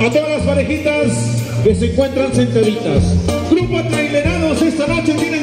A todas las parejitas que se encuentran sentaditas. Grupo Trailerados esta noche tienen